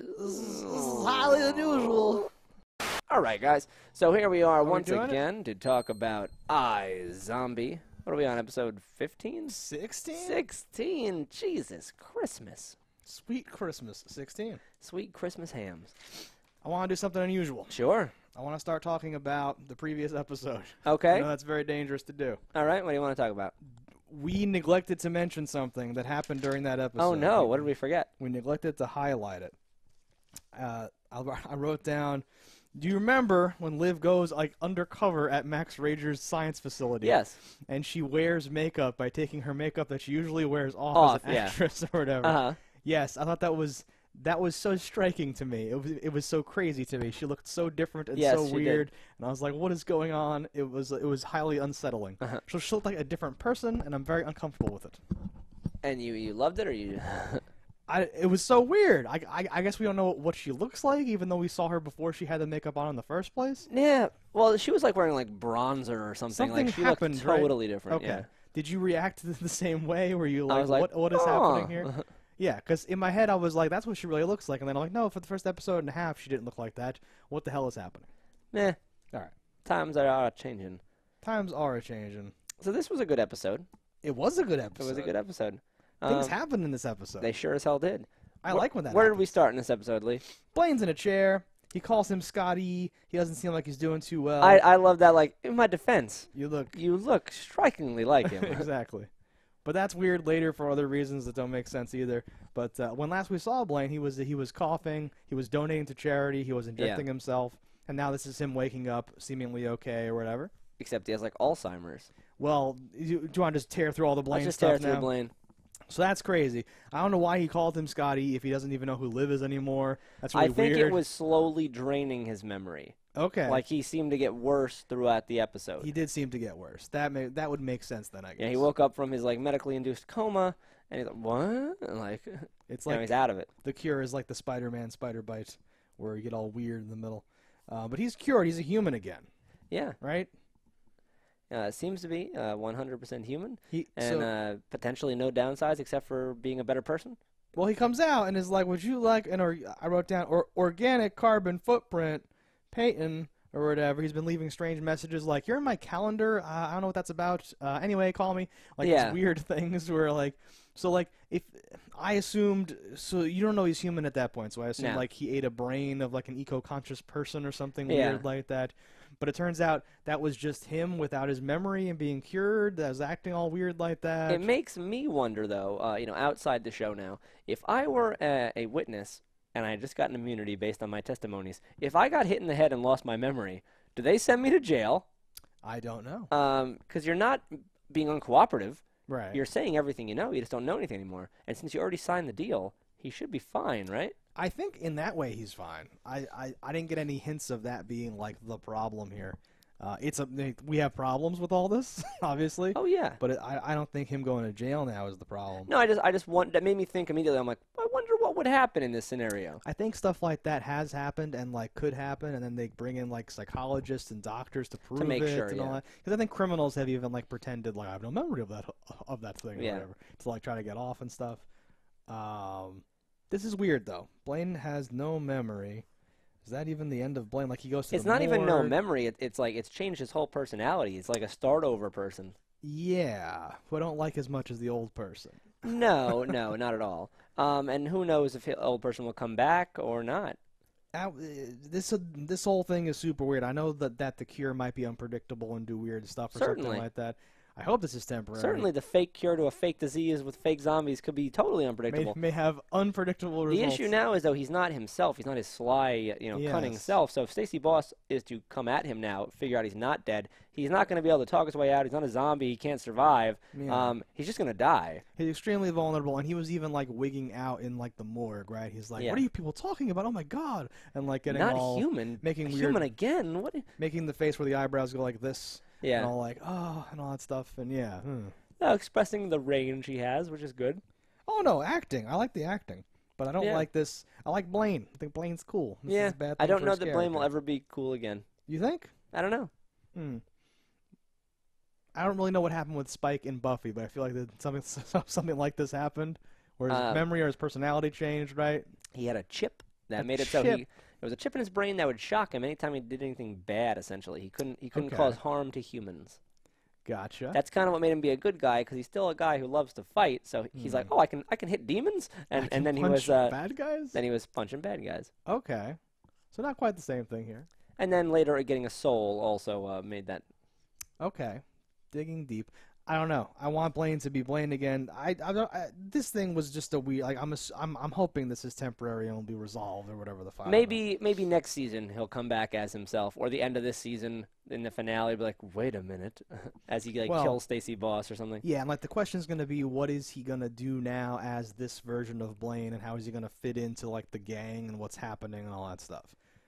This is, this is highly unusual. All right, guys. So here we are we once doing it? again to talk about iZombie. What are we on? Episode 15? 16? 16. Jesus Christmas. Sweet Christmas. 16. Sweet Christmas hams. I want to do something unusual. Sure. I want to start talking about the previous episode. Okay. I know that's very dangerous to do. All right. What do you want to talk about? We neglected to mention something that happened during that episode. Oh no! What did we forget? We neglected to highlight it. Uh, I, I wrote down. Do you remember when Liv goes like undercover at Max Rager's science facility? Yes. And she wears makeup by taking her makeup that she usually wears off, Off, as an yeah. actress or whatever. Uh huh. Yes, I thought that was that was so striking to me. It was it was so crazy to me. She looked so different and Yes, so she did. weird, and I was like, "What is going on?" It was it was highly unsettling. Uh-huh. So she looked like a different person, and I'm very uncomfortable with it. And you you loved it or you? I it was so weird. I, I I guess we don't know what she looks like, even though we saw her before she had the makeup on in the first place. yeah. Well, she was like wearing like bronzer or something. Something like she happened, looked right? totally different. Okay. Yeah. Did you react the same way? Were you like, like, "What what is "Huh." happening here?" Yeah, because in my head I was like, "That's what she really looks like," and then I'm like, "No, for the first episode and a half, she didn't look like that. What the hell is happening?" Nah. All right. Times are uh, changing. Times are changing. So this was a good episode. It was a good episode. It was a good episode. Things Um, happened in this episode. They sure as hell did. I Wh- like when that. Where did we start in this episode, Lee? Blaine's in a chair. He calls him Scotty. He doesn't seem like he's doing too well. I, I love that. Like in my defense, you look you look strikingly like him. exactly. But that's weird later for other reasons that don't make sense either. But uh, when last we saw Blaine, he was he was coughing, he was donating to charity, he was injecting himself, and now this is him waking up, seemingly okay or whatever. Except he has like Alzheimer's. Well, you, do you want to just tear through all the Blaine Let's just stuff tear through now? Blaine. So that's crazy. I don't know why he called him Scotty if he doesn't even know who Liv is anymore. That's really I think weird. it was slowly draining his memory. okay. Like he seemed to get worse throughout the episode. He did seem to get worse. That may, that would make sense then, I guess. yeah, he woke up from his like medically induced coma, and he's like, "What?" And like, It's like he's out of it. the cure is like the Spider-Man spider bite, where you get all weird in the middle. Uh, but he's cured. He's a human again, Yeah, right? Uh, seems to be uh, 100% human, He and so, uh, potentially no downsides except for being a better person. well, he comes out and is like, "Would you like an or I wrote down or organic carbon footprint, Peyton or whatever." He's been leaving strange messages like, "You're in my calendar. Uh, I don't know what that's about. Uh, anyway, call me." Like Yeah. these weird things where like, so like if I assumed, so you don't know he's human at that point, so I assumed No. like he ate a brain of like an eco-conscious person or something Yeah. weird like that. But it turns out that was just him without his memory and being cured. That was acting all weird like that. It makes me wonder, though, uh, you know, outside the show now, if I were a, a witness and I had just gotten immunity based on my testimonies, if I got hit in the head and lost my memory, do they send me to jail? I don't know. Because you're not being uncooperative. Right. You're saying everything you know. You just don't know anything anymore. And since you already signed the deal, he should be fine, right? I think in that way he's fine. I, I, I didn't get any hints of that being like the problem here. Uh, it's a we have problems with all this, obviously, Oh yeah. but it, I I don't think him going to jail now is the problem. No, I just I just want that made me think immediately. I'm like, what would happen in this scenario. I think stuff like that has happened and like could happen, and then they bring in like psychologists and doctors to prove make it sure, and all that. Because I think criminals have even like pretended like I have no memory of that of that thing or Yeah. whatever to like try to get off and stuff. Um, this is weird though. Blaine has no memory. Is that even the end of Blaine? Like he goes to It's not even no memory. It, it's like it's changed his whole personality. It's like a start over person. Yeah, who I don't like as much as the old person. No, no, not at all. Um, and who knows if the old person will come back or not? Uh, this uh, this whole thing is super weird. I know that that the cure might be unpredictable and do weird stuff or Certainly. something like that. I hope this is temporary. Certainly, the fake cure to a fake disease with fake zombies could be totally unpredictable. may have unpredictable results. The issue now is though he's not himself. He's not his sly, you know, cunning self. So if Stacey Boss is to come at him now, figure out he's not dead, he's not going to be able to talk his way out. He's not a zombie. He can't survive. Yeah. Um, he's just going to die. He's extremely vulnerable, and he was even like wigging out in like the morgue, right? He's like, Yeah. "What are you people talking about? Oh my god!" And like getting not all human. making weird, human again. What? making the face where the eyebrows go like this, and all like oh, and all that stuff, and yeah. hmm. No, expressing the range he has, which is good. Oh no, acting. I like the acting, but I don't Yeah. like this. I like Blaine. I think Blaine's cool. This yeah. bad I don't know that Blaine will ever be cool again. You think? I don't know. Hmm. I don't really know what happened with Spike and Buffy, but I feel like that something something like this happened, where his Uh, memory or his personality changed, right? He had a chip that A made it so he there was a chip in his brain that would shock him anytime he did anything bad. Essentially, he couldn't he couldn't Okay. cause harm to humans. Gotcha. That's kind of what made him be a good guy because he's still a guy who loves to fight. So he's like, oh, I can I can hit demons, Hmm. And and then he was uh, bad guys. then he was punching bad guys. Okay, so not quite the same thing here. And then later, uh, getting a soul also uh, made that. Okay, digging deep. I don't know. I want Blaine to be Blaine again. I, I, don't, I this thing was just a weird. Like I'm, ass- I'm, I'm hoping this is temporary and will be resolved or whatever the fuck. I don't. Maybe maybe next season he'll come back as himself, or the end of this season in the finale, be like, wait a minute, as he like Well- kills Stacey Boss or something. Yeah, and like the question is going to be, what is he going to do now as this version of Blaine, and how is he going to fit into like the gang and what's happening and all that stuff?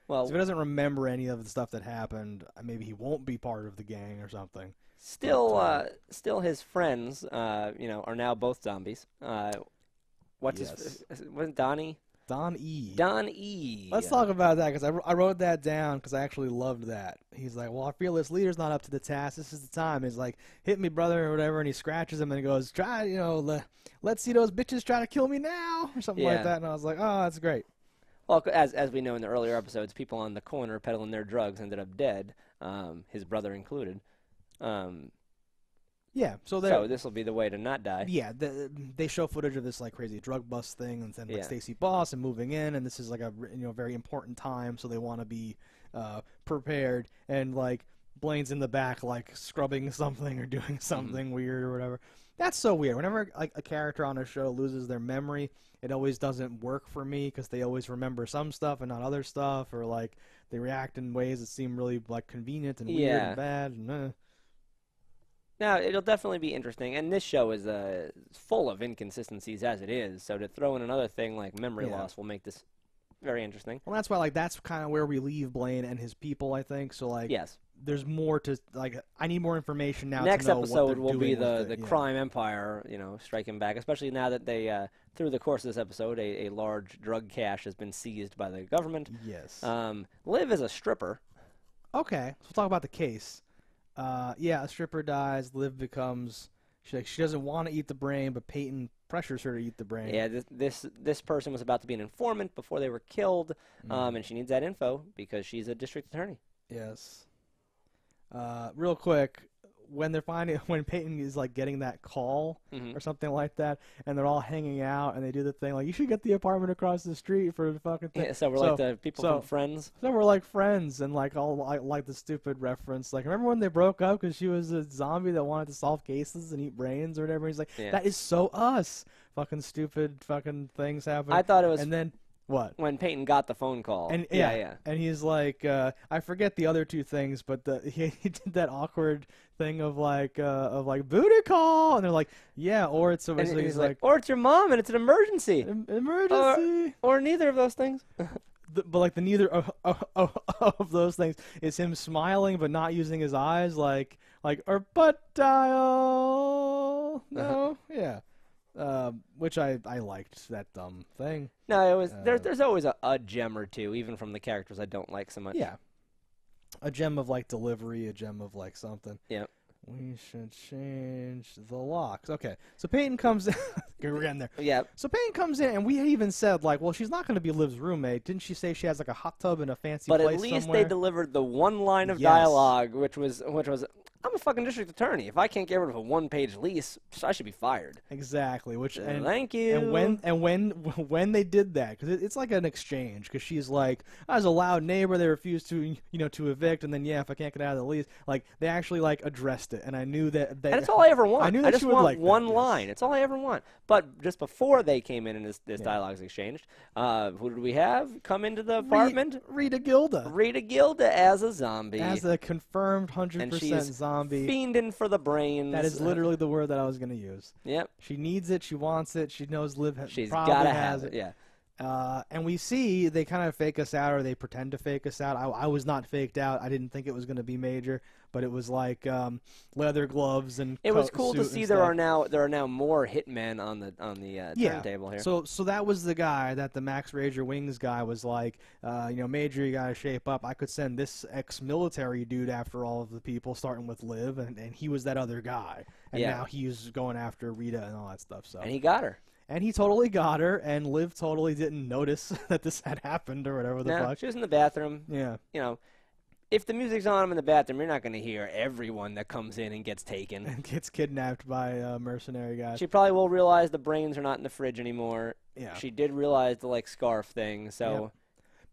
Well, if he doesn't remember any of the stuff that happened, uh, maybe he won't be part of the gang or something. Still uh, uh, still his friends, uh, you know, are now both zombies. Uh, what's Yes. his? Was Donnie? Don E. Don E. Let's talk about that because I, I wrote that down because I actually loved that. He's like, "Well, our fearless leader's not up to the task. This is the time." He's like, "Hit me, brother," or whatever, and he scratches him and he goes, "Try, you know, le- let's see those bitches try to kill me now," or something Yeah. like that. And I was like, "Oh, that's great." Well, as as we know in the earlier episodes, people on the corner peddling their drugs ended up dead, um, his brother included. Um, Yeah. So so this will be the way to not die. yeah, the, they show footage of this like crazy drug bust thing, and then like Yeah. Stacey Boss and moving in, and this is like a you know very important time, so they want to be uh, prepared. And like Blaine's in the back, like scrubbing something or doing something weird or whatever. That's so weird. Whenever like a character on a show loses their memory, it always doesn't work for me because they always remember some stuff and not other stuff, or like they react in ways that seem really like convenient and weird Yeah. and bad. And, uh, Now it'll definitely be interesting, and this show is uh, full of inconsistencies as it is. So to throw in another thing like memory Yeah. loss will make this very interesting. well, that's why like that's kind of where we leave Blaine and his people. I think so. Like Yes. there's more to like. I need more information now. Next to know what episode will be the the yeah. crime empire, you know, striking back. Especially now that they uh, through the course of this episode, a, a large drug cache has been seized by the government. Yes. Um, Liv is a stripper. okay, so we'll talk about the case. Uh, yeah, a stripper dies. Liv becomes. She like she doesn't want to eat the brain, but Peyton pressures her to eat the brain. Yeah, this, this this person was about to be an informant before they were killed, Mm-hmm. um, and she needs that info because she's a district attorney. Yes. Uh, real quick, when they're finding when Peyton is like getting that call Mhm. or something like that, and they're all hanging out and they do the thing like you should get the apartment across the street for the fucking thing. Yeah, so we're So- like the people so- from Friends. So we're like friends, and like all like, like the stupid reference. Like, remember when they broke up because she was a zombie that wanted to solve cases and eat brains or whatever? He's like, Yeah. that is so us. Fucking stupid fucking things happen. I thought it was and then what? when Peyton got the phone call. And yeah, yeah, yeah. and he's like, uh, I forget the other two things, but the, he, he did that awkward thing of like, uh, of like booty call, and they're like, yeah, or it's And he's he's like, like, or it's your mom and it's an emergency, "Em- emergency. or neither of those things. the, but like the neither of, of, of, of those things is him smiling but not using his eyes like like or butt dial no yeah um, which I I liked that dumb thing No, it was Uh, there's there's always a, a gem or two, even from the characters I don't like so much. yeah a gem of like delivery a gem of like something Yep. we should change the locks okay so Peyton comes in we're getting there Yeah. so Peyton comes in and we even said like well she's not going to be Liv's roommate didn't she say she has like a hot tub in a fancy But place at least somewhere? they delivered the one line of Yes. dialogue, which was which was, "I'm a fucking district attorney. If I can't get rid of a one-page lease, I should be fired." exactly which and Thank you. And when and when when they did that, because it, it's like an exchange. Because she's like, I was a loud neighbor. They refused to you know to evict, and then yeah, if I can't get out of the lease, like they actually like addressed it, and I knew that. that and it's all I ever want. I knew that just she would want like that, one yes. line. It's all I ever want. But just before they came in and this, this Yeah. dialogue's exchanged, uh, who did we have come into the apartment? Rita Gilda Rita Gilda as a zombie, as a confirmed hundred percent she's zombie. fiending for the brains. That is literally the word that I was going to use. Yep. She needs it. She wants it. She knows Liv ha- She's probably gotta has have it. Yeah. Uh, and we see they kind of fake us out or they pretend to fake us out. I, I was not faked out. I didn't think it was going to be major, but it was like um, leather gloves and. It was cool to see there stuff. are now there are now more hitmen on the on the uh, Yeah. turntable here. So, so that was the guy that the Max Rager Wings guy was like, uh, you know, Major, you got to shape up. I could send this ex-military dude after all of the people, starting with Liv, and, and he was that other guy, and Yeah. now he's going after Rita and all that stuff. So, and he got her. And he totally got her, and Liv totally didn't notice that this had happened or whatever the fuck. she was in the bathroom. Yeah, You know, if the music's on in the bathroom, you're not going to hear everyone that comes in and gets taken. and gets kidnapped by uh, mercenary guys. She probably will realize the brains are not in the fridge anymore. yeah, She did realize the like scarf thing, so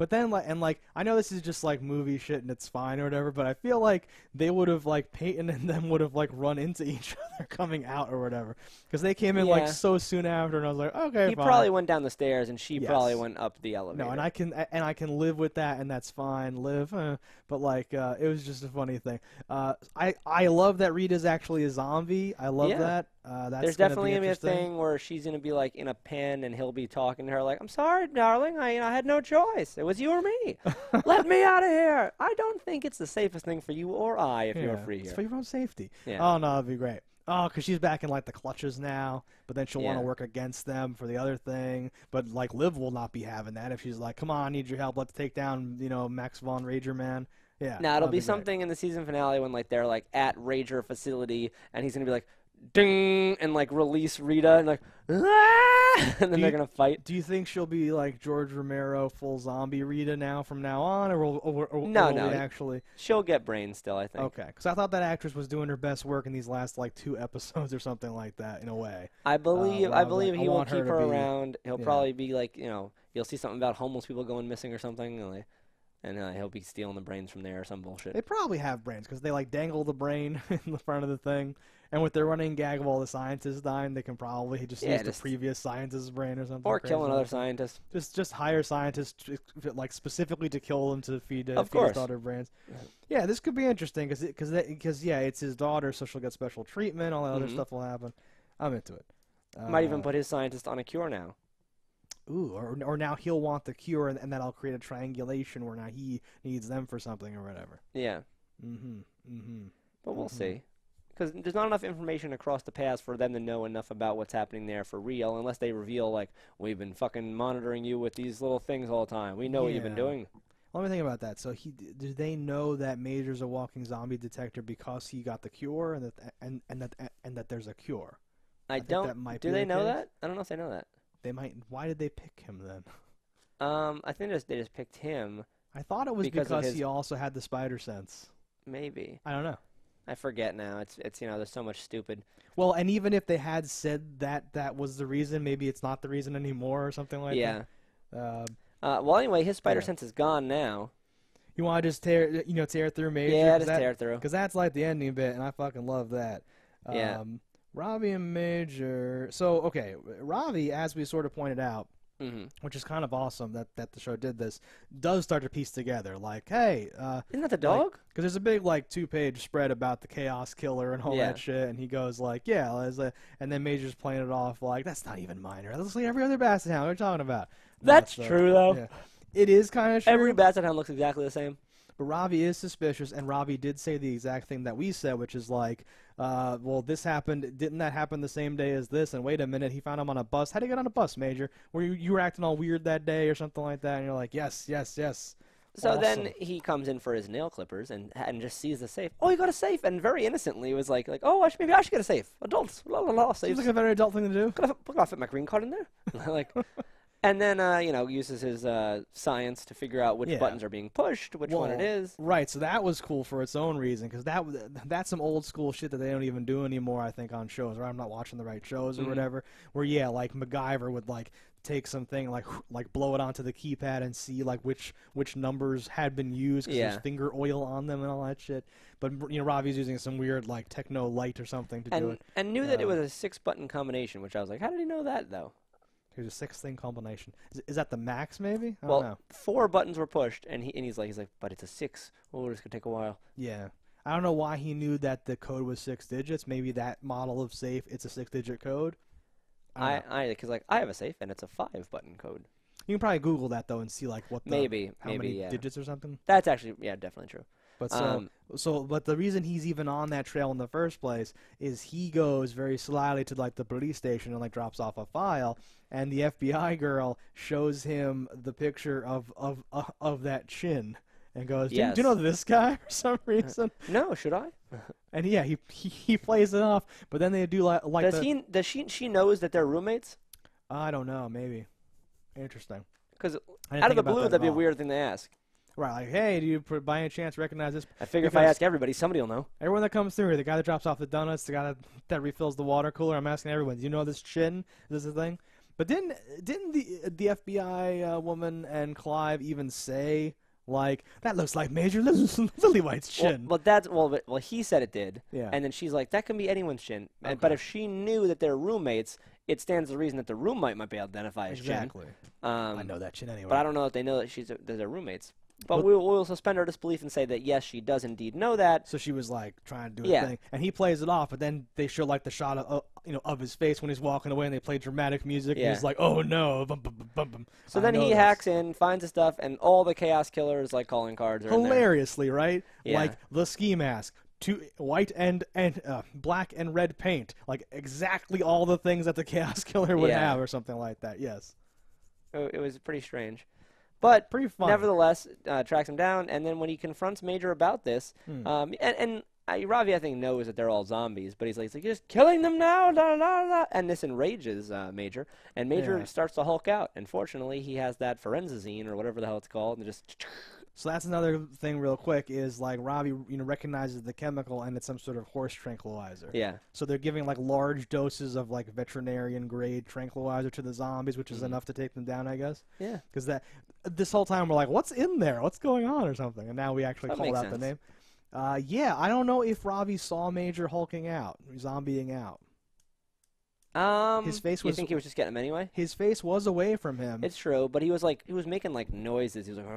But then, like, and like, I know this is just like movie shit and it's fine or whatever. But I feel like they would have like Peyton and them would have like run into each other coming out or whatever, because they came in like so soon after, and I was like, okay, he fine. probably went down the stairs and she Yes. probably went up the elevator. No, and I can and I can live with that, and that's fine. Live, uh, but like, uh, it was just a funny thing. Uh, I I love that Rita's actually a zombie. I love Yeah. that. Uh, that's There's gonna definitely be gonna be a thing where she's gonna be like in a pen and he'll be talking to her like, "I'm sorry, darling, I I had no choice. It was you or me. Let me out of here. I don't think it's the safest thing for you or I if you're Yeah, free It's for your own safety. Yeah. Oh no, that'd be great. Oh, because she's back in like the clutches now, but then she'll want to work against them for the other thing. But like Liv will not be having that if she's like, "Come on, I need your help. Let's take down you know Max von Rager Man." Yeah. Now it'll be great. something in the season finale when like they're like at Rager facility and he's gonna be like, "Ding!" and like release Rita and like, "Ah!" and then Do they're you- gonna fight. Do you think she'll be like George Romero, full zombie Rita now from now on, or will, or, or, No, will no, actually? She'll get brains still, I think. Okay, because I thought that actress was doing her best work in these last like two episodes or something like that, in a way. I believe where I I believe like, I he will want her keep to her, be- around. He'll yeah. probably be like you know you'll see something about homeless people going missing or something, and, like, and uh, he'll be stealing the brains from there or some bullshit. They probably have brains because they like dangle the brain in the front of the thing, and with their running gag of all the scientists dying, they can probably just Yeah, use just- the previous scientist's brain or something. or crazy killing like other scientists. Just just hire scientists to, like specifically to kill them to feed, uh, Of feed his daughter brains. Yeah, this could be interesting because because because yeah, it's his daughter, so she'll get special treatment. All that other Mhm. stuff will happen. I'm into it. Might even Uh, put his scientist on a cure now. Ooh, or, or now he'll want the cure, and, and that'll create a triangulation where now he needs them for something or whatever. Yeah, Mm-hmm. Mm-hmm. but we'll Mhm. see. Because there's not enough information across the paths for them to know enough about what's happening there for real, unless they reveal like we've been fucking monitoring you with these little things all the time. We know what you've been Yeah. doing. Let me think about that. So he do they know that Major's a walking zombie detector because he got the cure, and that and and that and that there's a cure. I, think don't. that might do be they the know case. that? I don't know if they know that. They might. Why did they pick him then? Um, I think they just, they just picked him. I thought it was Because because, of his- he also had the spider sense. Maybe I don't know. I forget now. It's it's you know there's so much stupid. Well, and even if they had said that that was the reason, maybe it's not the reason anymore or something like yeah. that. Yeah. Uh, well, anyway, his spider Yeah. sense is gone now. you want to just tear, you know, tear through Major? Yeah, just that, tear through. Because that's like the ending bit, and I fucking love that. Yeah. Um, Robbie and Major. So, okay, Robbie, as we sort of pointed out, hmm which is kind of awesome that, that the show did this, does start to piece together. Like, hey, because Isn't that the dog? Because there's a big, like, two page spread about the Chaos Killer and all Yeah. that shit, and he goes, like, yeah, a, and then Major's playing it off like, that's not even minor. That's like every other Basset Hound. we're talking about? That's uh, true though. yeah. It is kind of true. Every Basset Hound looks exactly the same. But Robbie is suspicious, and Robbie did say the exact thing that we said, which is like, uh, well, this happened. Didn't that happen the same day as this? And wait a minute, he found him on a bus. How would he get on a bus, Major? Were you, you were acting all weird that day or something like that? And you're like, yes, yes, yes. So then he comes in for his nail clippers and and just sees the safe. Oh, you got a safe, and very innocently was like like, oh, I should, maybe I should get a safe. Adults, la la la, Seems safe. like a very adult thing to do. Could I, could I fit my green card in there? like, and then uh, you know uses his uh, science to figure out which Yeah. buttons are being pushed, which one it is. Right, so that was cool for its own reason because that that's some old school shit that they don't even do anymore. I think on shows, or I'm not watching the right shows or Mhm. whatever. Where yeah, like MacGyver would like take something like like blow it onto the keypad and see like which which numbers had been used because Yeah. there's finger oil on them and all that shit. But you know, Robbie's using some weird like techno light or something to do it. and knew that it Um, was a six button combination, which I was like, how did he know that though? Here's a six thing combination. Is, is that the max maybe? I well, don't know. four buttons were pushed, and he and he's like he's like, but it's a six. Oh, it's gonna take a while. Yeah. I don't know why he knew that the code was six digits. Maybe that model of safe, it's a six digit code. I. I because like I have a safe and it's a five button code. You can probably Google that though and see like what the Maybe how maybe many yeah. digits or something. That's actually yeah definitely true. But so Um, so but the reason he's even on that trail in the first place is he goes very slyly to like the police station and like drops off a file and the FBI girl shows him the picture of of uh, of that chin and goes, do, you- do you know this guy for some reason? No, should I? And yeah, he he, he plays it off, but then they do like like does the, he? Does she? She knows that they're roommates. I don't know. Maybe. Interesting. Because out of the blue, that that'd be a weird thing to ask. Right. Like, hey, do you by any chance recognize this? I figure if I ask everybody, somebody will know. Everyone that comes through, here, the guy that drops off the donuts, the guy that, that refills the water cooler. I'm asking everyone. Do you know this chin? Is this a thing? But didn't didn't the the FBI uh, woman and Clive even say like that looks like Major Lillywhite's Well, chin? well, that's well, but- well, he said it did. Yeah. And then she's like, that can be anyone's chin. And- But if she knew that they're roommates, it stands to reason that the roommate might be identify as exactly. chin. Um, I know that chin anyway. But I don't know if they know that she's a, that they're roommates. But But- we'll, we'll suspend our disbelief and say that yes, she does indeed know that. So she was like trying to do Yeah. a thing, and he plays it off. But then they show like the shot of uh, you know of his face when he's walking away, and they play dramatic music. And Yeah. he's like, "Oh no!" Bum, bum, bum. So I then he this. hacks in, finds the stuff, and all the chaos killers like calling cards are in there. hilariously, right? Yeah. Like the ski mask, two white and and uh, black and red paint, like exactly all the things that the Chaos Killer would Yeah. have, or something like that. Yes, it was pretty strange. But pretty fun. nevertheless, uh, tracks him down, and then when he confronts Major about this, Hmm. um, and, and uh, Ravi, I think, knows that they're all zombies, but he's like, he's like, just killing them now, da, da, da, da," and this enrages uh, Major, and Major Yeah. starts to hulk out. And fortunately, he has that forensazine or whatever the hell it's called, and just So that's another thing, real quick, is like Robbie, you know, recognizes the chemical, and it's some sort of horse tranquilizer. yeah, So they're giving like large doses of like veterinarian grade tranquilizer to the zombies, which is Mhm. enough to take them down, I guess. yeah. Because that this whole time we're like, what's in there? What's going on, or something? And now we actually That called out the sense. name. Uh, yeah, I don't know if Robbie saw Major hulking out, zombieing out. Um, His face You was- think he was just getting them anyway? His face was away from him. It's true, but he was like, he was making like noises. He was like,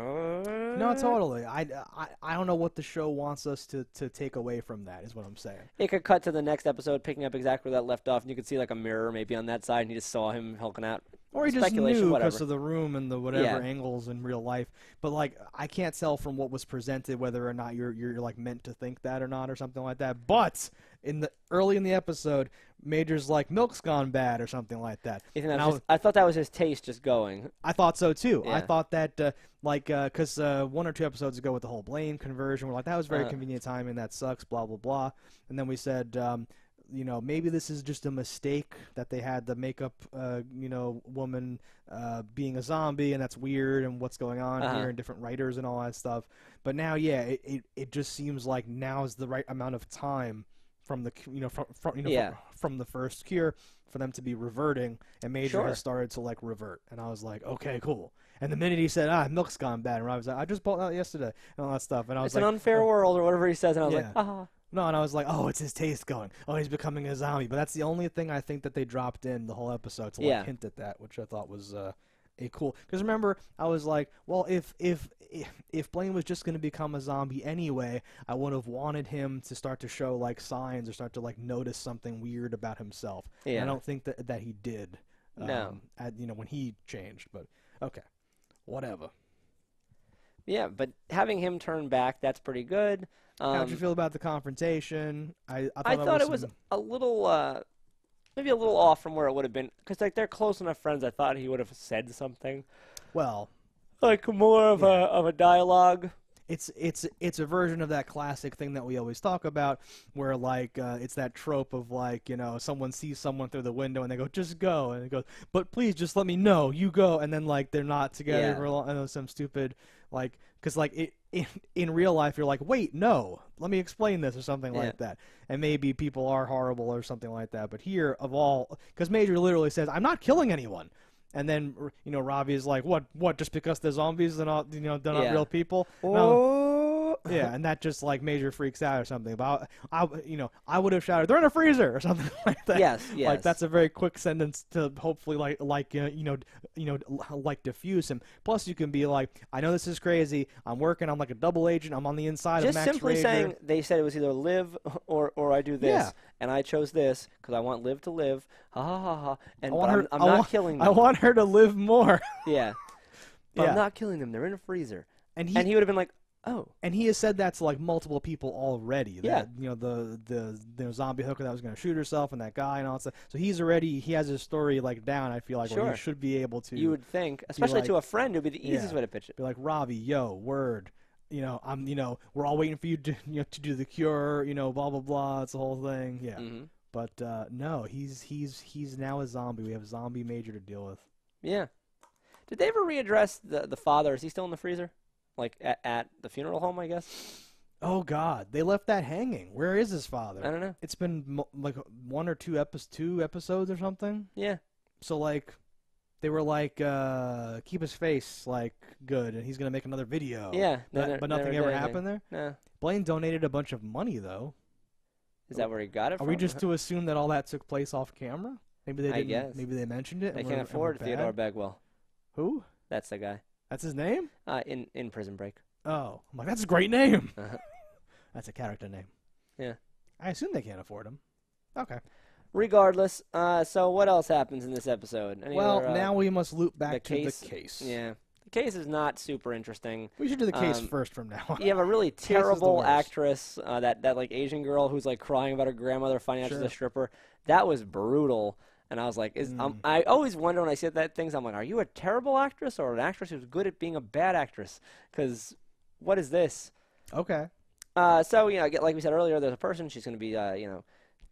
no, totally. I, I, I don't know what the show wants us to, to take away from that. Is what I'm saying. It could cut to the next episode, picking up exactly where that left off, and you could see like a mirror maybe on that side, and you just saw him hulking out. Or he just knew whatever. because of the room and the whatever Yeah. angles in real life. But like, I can't tell from what was presented whether or not you're you're like meant to think that or not or something like that. But in the early in the episode, Major's like milk's gone bad or something like that. You think that And was I just- I thought that was his taste just going. I thought so too. I thought that uh, like because uh, one or two episodes ago with the whole Blaine conversion, we're like that was very Uh-huh. convenient timing. That sucks. Blah blah blah. And then we said. Um, you know, maybe this is just a mistake that they had the makeup, uh, you know, woman uh, being a zombie, and that's weird, and what's going on Uh-huh. here, and different writers and all that stuff. But now, yeah, it, it, it just seems like now is the right amount of time from the, you know, from, from you know, Yeah. from, from the first cure for them to be reverting, and Major Sure. has started to like revert, and I was like, okay, cool. And the minute he said, "Ah, milk's gone bad," and I was like, "I just bought that yesterday," and all that stuff, and I was It's like, an unfair oh. world, or whatever he says, and I was like, ah. No, and I was like, oh, it's his taste going. Oh, he's becoming a zombie. But that's the only thing I think that they dropped in the whole episode to like Yeah. hint at that, which I thought was uh, a cool. Because remember, I was like, well, if if if, Blaine was just going to become a zombie anyway, I would have wanted him to start to show like signs or start to like notice something weird about himself. And Yeah. I don't think that that he did. No. Um, at you know when he changed, but okay, whatever. Yeah, but having him turn back, that's pretty good. Um, How'd you feel about the confrontation? I I thought, I thought was it was some- a little, uh, maybe a little off from where it would have been, because like they're close enough friends. I thought he would have said something well. like more of Yeah. a of a dialogue. It's it's it's a version of that classic thing that we always talk about where like uh, it's that trope of like you know someone sees someone through the window and they go just go and it goes but please just let me know you go and then like they're not together Yeah. for long, I know some stupid like because like it, in in real life you're like wait no let me explain this or something Yeah. like that and maybe people are horrible or something like that but here of all because Major literally says I'm not killing anyone. And then you know Robbie is like, "What? What? Just because they're zombies, they're not, you know, they're not Yeah. real people." And I'm- Oh, yeah, and that just like major freaks out or something. But I, I you know, I would have shouted, "They're in a freezer" or something like that. yes, yes. Like that's a very quick sentence to hopefully like like uh, you know you know like diffuse him. Plus, you can be like, "I know this is crazy. I'm working. I'm like a double agent. I'm on the inside just of Max simply Rager." saying they said it was either Liv or or I do this, Yeah. and I chose this because I want Liv to live. Ha ha ha ha. And her, I'm, I'm not want- killing them. I want her to live more. yeah, but Yeah. I'm not killing them. They're in a freezer. And he and he would have been like, oh, and he has said that to like multiple people already. Yeah. That, you know the the the zombie hooker that was going to shoot herself and that guy and all that stuff. So he's already he has his story like down. I feel like Sure. he should be able to you would think, especially like- to a friend, it would be the easiest Yeah. way to pitch it. be like Robbie, yo, word. You know, I'm. You know, we're all waiting for you to you know to do the cure. You know, blah blah blah. It's the whole thing. Yeah, hmm But uh, no, he's he's he's now a zombie. We have a zombie major to deal with. Yeah. Did they ever readdress the the father? Is he still in the freezer? Like at, at the funeral home, I guess. Oh God, they left that hanging. Where is his father? I don't know. It's been mo- like one or two episodes, two episodes or something. Yeah. So like, they were like, uh, keep his face like good, and he's gonna make another video. Yeah. But, but nothing ever anything. happened there. No. Blaine donated a bunch of money though. Is that where he got it from? Are from? we just to assume that all that took place off camera? Maybe they didn't. guess. Maybe they mentioned it. They can't afford Theodore? Bagwell. Who? That's the guy. That's his name? Uh, in in Prison Break. Oh, I'm like that's a great name. Uh-huh. That's a character name. Yeah. I assume they can't afford him. Okay. Regardless, uh, so what else happens in this episode? Any well, other, uh, now we must loop back the to case? the case. Yeah. The case is not super interesting. We should do the case Um, first from now on. You have a really terrible actress, uh, that that like Asian girl who's like crying about her grandmother finding out she's Sure. a stripper. That was brutal. And I was like, is um, Mm. I always wonder when I see that things. I'm like, are you a terrible actress or an actress who's good at being a bad actress? Because what is this? Okay. Uh, so you know, like we said earlier, there's a person. She's going to be, uh, you know,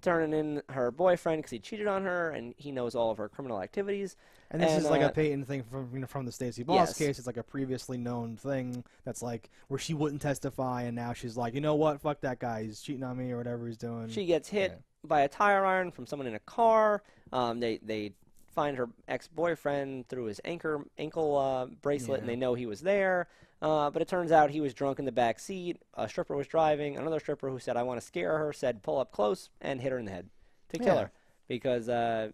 turning in her boyfriend because he cheated on her, and he knows all of her criminal activities. And this And, is like uh, a Peyton thing from you know, from the Stacey Boss Yes. case. It's like a previously known thing that's like where she wouldn't testify, and now she's like, you know what? Fuck that guy. He's cheating on me or whatever he's doing. She gets hit Yeah. By a tire iron from someone in a car. Um, they they find her ex boyfriend through his anchor ankle uh, bracelet, and they know he was there. Uh, but it turns out he was drunk in the back seat. A stripper was driving. Another stripper who said, "I want to scare her," said, "Pull up close," and hit her in the head to kill her because uh,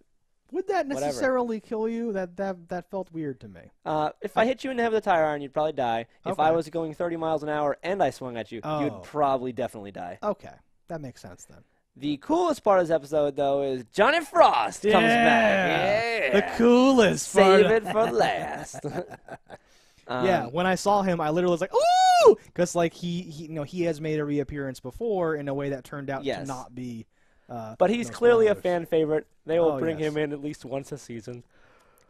Would that Whatever. necessarily kill you? That that that felt weird to me. Uh, if I hit you in the head with a tire iron, you'd probably die. If I was going 30 miles an hour and I swung at you, Oh. you'd probably definitely die. Okay, that makes sense then. The coolest part of this episode, though, is Johnny Frost comes back. The Yeah. coolest part. Save it for last. um, yeah, when I saw him, I literally was like, "Ooh!" Because like he, he, you know, he has made a reappearance before in a way that turned out to not be. Uh, But he's clearly a fan favorite. They will Oh, bring yes. him in at least once a season.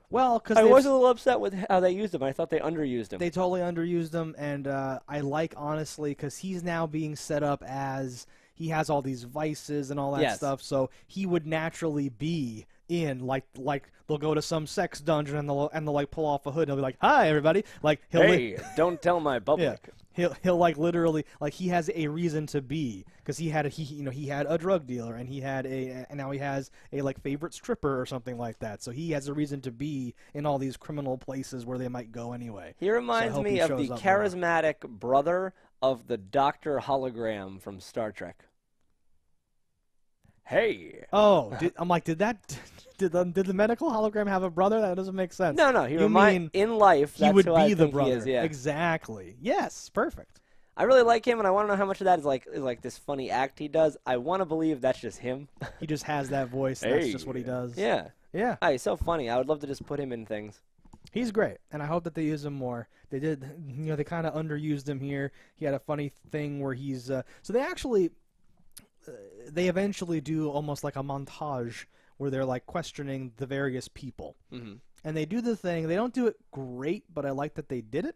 Well, because I was a little upset with how they used him. I thought they underused him. They totally underused him, and uh, I like honestly because he's now being set up as he has all these vices and all that Yes. stuff. So he would naturally be in like like they'll go to some sex dungeon and they'll and they'll like pull off a hood and he'll be like, "Hi, everybody!" Like he'll li- hey, don't tell my yeah. public. He'll, he'll like literally like he has a reason to be because he had a he you know he had a drug dealer and he had a and now he has a like favorite stripper or something like that so he has a reason to be in all these criminal places where they might go anyway He reminds hope me he of the up more. charismatic brother of the Doctor hologram from Star Trek. Hey. Oh, did, I'm like, did that? Did the did the medical hologram have a brother? That doesn't make sense. No, no, he You remind mean in life he would who be I the brother. Is, yeah. Exactly. Yes, perfect. I really like him, and I want to know how much of that is like is like this funny act he does. I want to believe that's just him. He just has that voice. and That's just what he does. yeah. Yeah. Oh, he's so funny. I would love to just put him in things. He's great, and I hope that they use him more. They did, you know, they kind of underused him here. He had a funny thing where he's uh, so they actually uh, they eventually do almost like a montage where they're like questioning the various people. hmm and they do the thing. They don't do it great, but I like that they did it.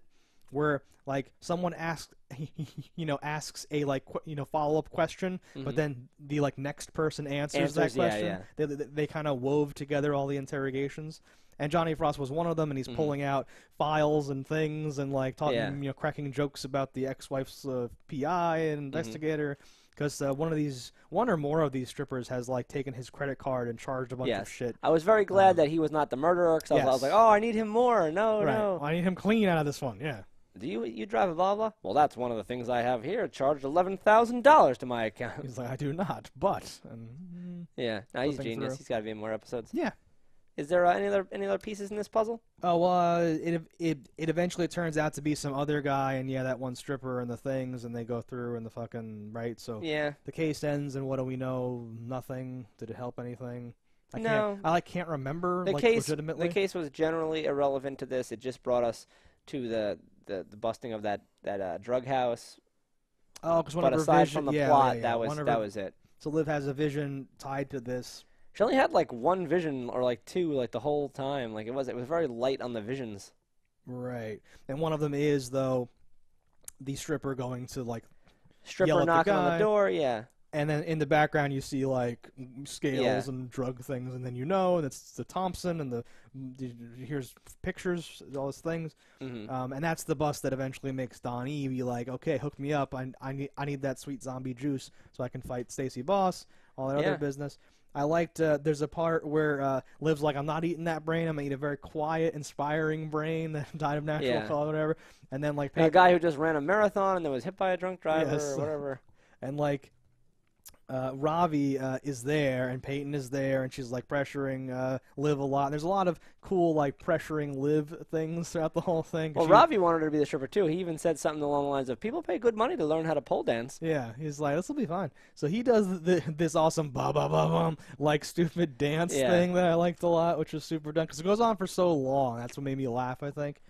Where like someone asks, you know, asks a like qu- you know follow up question, but Mhm. then the like next person answers, Answers, that question. yeah. They they, they kind of wove together all the interrogations. And Johnny Frost was one of them, and he's Mhm. pulling out files and things and like talking, Yeah. you know, cracking jokes about the ex-wife's uh, PI and Mm-hmm. investigator. Because uh, one of these, one or more of these strippers has like taken his credit card and charged a bunch Yes. of shit. I was very glad Um, that he was not the murderer because I, was- I was like, oh, I need him more. No, right. no. I need him clean out of this one. Yeah. Do you you drive a blah? Well, that's one of the things I have here. Charged eleven thousand dollars to my account. He's like, I do not, but and, mm, Yeah, no, he's genius. through. He's got to be in more episodes. yeah. Is there uh, any other any other pieces in this puzzle? Oh well, uh, it it it eventually turns out to be some other guy, and yeah, that one stripper and the things, and they go through and the fucking right. So Yeah. the case ends, and what do we know? Nothing. Did it help anything? I No. can't. I like can't remember. The like, case legitimately. the case was generally irrelevant to this. It just brought us to the the, the busting of that that uh, drug house. oh, because one But of her aside vision, from the yeah, plot, yeah, yeah. that was of that was it. So Liv has a vision tied to this. She only had like one vision or like two like the whole time. Like it was it was very light on the visions. Right, and one of them is though the stripper going to like Stripper Yell at the knocking on the door. Yeah. And then in the background you see like scales Yeah. and drug things, and then you know, and it's the Thompson, and the here's pictures, all those things, hmm um, and that's the bus that eventually makes Don E be like, okay, hook me up, I, I need I need that sweet zombie juice so I can fight Stacey Boss, all that Yeah. other business. I liked uh, there's a part where uh, Liv's like, I'm not eating that brain. I'm gonna eat a very quiet, inspiring brain that died of natural Yeah. cause, or whatever. And then like a guy who just ran a marathon and then was hit by a drunk driver Yes. or whatever. and like uh, Ravi uh, is there and Peyton is there and she's like pressuring uh, Liv a lot. There's a lot of cool like pressuring Liv things throughout the whole thing. Well, she- Ravi wanted her to be the stripper too. He even said something along the lines of, "People pay good money to learn how to pole dance." Yeah, he's like, this will be fine. So he does the, this awesome ba ba ba bum like stupid dance Yeah. thing that I liked a lot, which was super dumb because it goes on for so long. That's what made me laugh, I think.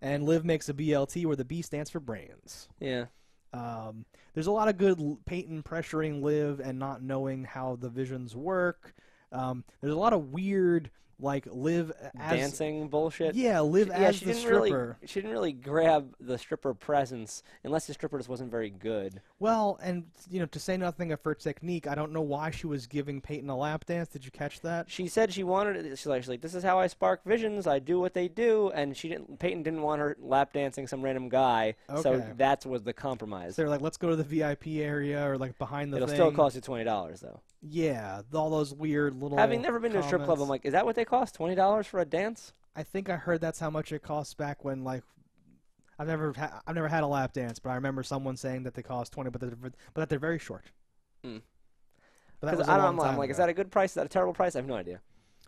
And Liv makes a BLT where the B stands for brains. Yeah. Um, there's a lot of good Peyton pressuring Liv and not knowing how the visions work. Um, there's a lot of weird like live as Dancing bullshit. Yeah, Liv yeah, as she the didn't stripper. really she didn't really grab the stripper presence unless the stripper just wasn't very good. Well, and you know, to say nothing of her technique, I don't know why she was giving Peyton a lap dance. Did you catch that? She said she wanted it. She's like, she's like, this is how I spark visions. I do what they do, and she didn't. Peyton didn't want her lap dancing some random guy, okay. so that was the compromise. They're like, let's go to the VIP area or like behind the It'll thing. still cost you twenty dollars though. Yeah, all those weird little. Having never been to a strip club, I'm like, is that what they cost? Twenty dollars for a dance? I think I heard that's how much it costs back when like. I've never ha- I've never had a lap dance, but I remember someone saying that they cost twenty, but they're, but that they're very short. Mm. But that was a I don't. long I'm, I'm time like, is that a good price? Is that a terrible price? I have no idea.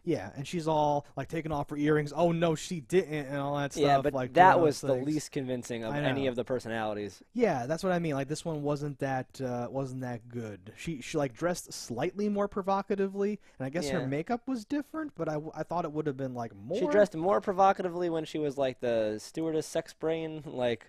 Yeah, and she's all like taking off her earrings. Oh no, she didn't, and all that stuff. yeah, but like that was the least convincing of any of the personalities. Yeah, that's what I mean. Like this one wasn't that uh, wasn't that good. She she like dressed slightly more provocatively, and I guess Yeah. her makeup was different. But I, I thought it would have been like more. She dressed more provocatively when she was like the stewardess sex brain. Like,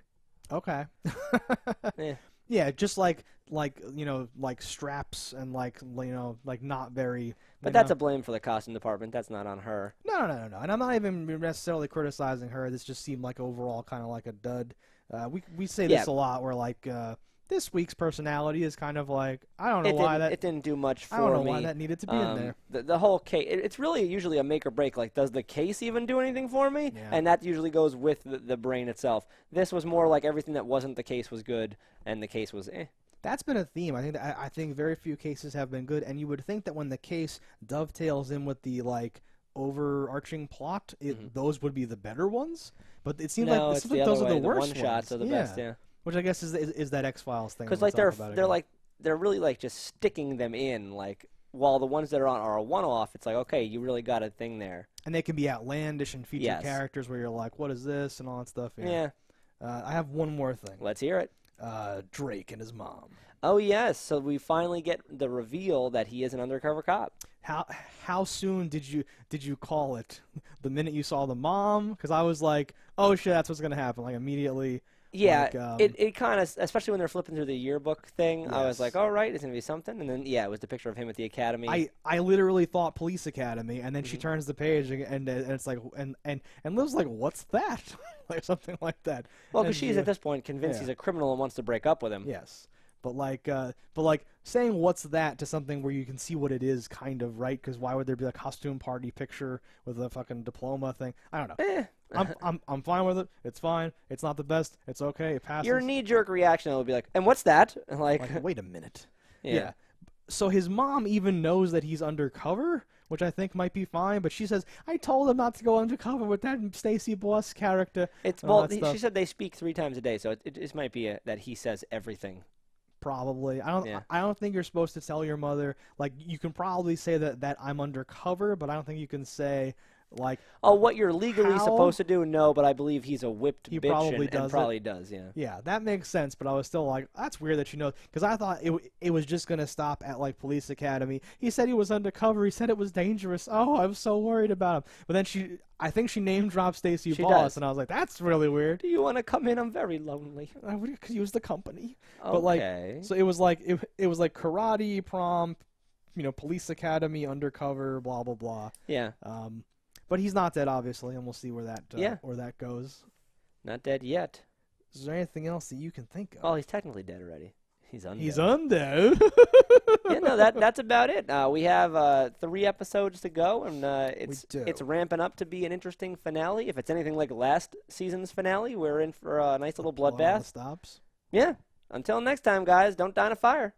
okay. Eh. Yeah, just like like you know like straps and like you know like not very. But that's a blame for the costume department. That's not on her. no no no no. And I'm not even necessarily criticizing her. This just seemed like overall kind of like a dud. Uh, we we say this Yeah. a lot. Where like uh, this week's personality is kind of like I don't know It why that it didn't do much for I don't know me. why that needed to be in Um, there. The, the whole case, it, it's really usually a make or break. Like, does the case even do anything for me? Yeah. And that usually goes with the, the brain itself. This was more like everything that wasn't the case was good, and the case was eh. That's been a theme. I think that, I, think very few cases have been good, and you would think that when the case dovetails in with the like overarching plot, it, Mhm. those would be the better ones. But it seems no, like, it seems like those way. are the, the worst one shots are the yeah. best. Yeah. Which I guess is is, is that X Files thing. Because like they're they're again. like they're really like just sticking them in. Like while the ones that are on are a one off, it's like okay, you really got a thing there. and they can be outlandish and feature Yes. characters where you're like, what is this and all that stuff. Yeah. Yeah. Uh, I have one more thing. Let's hear it. Uh, Drake and his mom. Oh yes, so we finally get the reveal that he is an undercover cop. How how soon did you did you call it? The minute you saw the mom? Because I was like, oh shit, that's what's gonna happen. Like immediately. Yeah, Like, um, it, it kind of, especially when they're flipping through the yearbook thing, I was Yes. like, all right, it's going to be something. And then, yeah, it was the picture of him at the academy. I, I literally thought Police Academy, and then she Mhm. turns the page, and, and and it's like, and and and Liv's like, what's that? like something like that. well, because she's you- at this point convinced yeah. he's a criminal and wants to break up with him. Yes, but like, uh, but like saying what's that to something where you can see what it is, kind of right? Because why would there be a costume party picture with a fucking diploma thing? I don't know. Eh. I'm I'm I'm fine with it. It's fine. It's not the best. It's okay. It passes. Your knee jerk reaction will be like, and what's that? Like, like, wait a minute. yeah. So his mom even knows that he's undercover, which I think might be fine. But she says, "I told him not to go undercover with that Stacey Boss character." It's, well, he- she said they speak three times a day, so it, it might be a, that he says everything. Probably. I don't. Yeah. I don't think you're supposed to tell your mother. Like you can probably say that that I'm undercover, but I don't think you can say like Oh, what you're legally How? supposed to do? No, but I believe he's a whipped He bitch probably and, and does it. probably does, yeah. Yeah, that makes sense, but I was still like, that's weird that you know, because I thought it it was just gonna stop at like police academy. He said he was undercover. He said it was dangerous. Oh, I was so worried about him. But then she, I think she name dropped Stacey Boss, does. and I was like, that's really weird. Do you want to come in? I'm very lonely. I would could use the company. Okay. But, like, So it was like it, it was like karate, prom, you know, police academy, undercover, blah blah blah. yeah, Um, but he's not dead, obviously, and we'll see where that uh, Yeah. where that goes. not dead yet. Is there anything else that you can think of? Well, he's technically dead already. He's under. He's under. yeah, no, that that's about it. Uh, we have uh, three episodes to go, and uh, it's it's ramping up to be an interesting finale. If it's anything like last season's finale, we're in for a nice little bloodbath. Stops. Yeah. Until next time, guys, don't die in a fire.